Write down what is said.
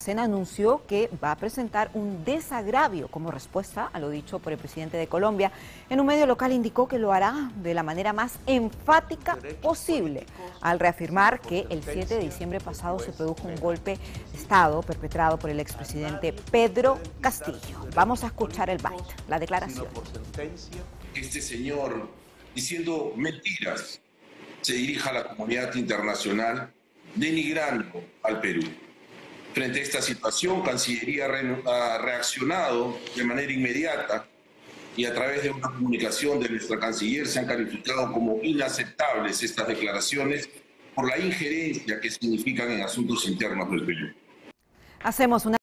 Sena anunció que va a presentar un desagravio como respuesta a lo dicho por el presidente de Colombia. En un medio local indicó que lo hará de la manera más enfática posible al reafirmar que el 7 de diciembre pasado se produjo un golpe de Estado perpetrado por el expresidente Pedro Castillo. Vamos a escuchar el byte, la declaración. Este señor, diciendo mentiras, se dirija a la comunidad internacional denigrando al Perú. Frente a esta situación, Cancillería ha reaccionado de manera inmediata y a través de una comunicación de nuestra canciller se han calificado como inaceptables estas declaraciones por la injerencia que significan en asuntos internos del Perú. Hacemos una